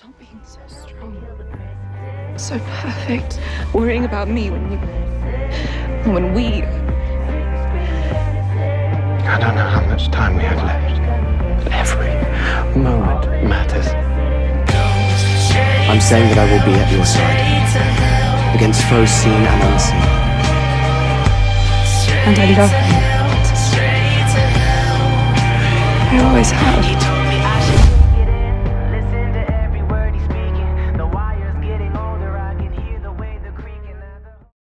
Stop being so strong. So perfect. Worrying about me when you. when we. I don't know how much time we have left, every moment matters. I'm saying that I will be at your side, against foes seen and unseen. And I love you. I always have.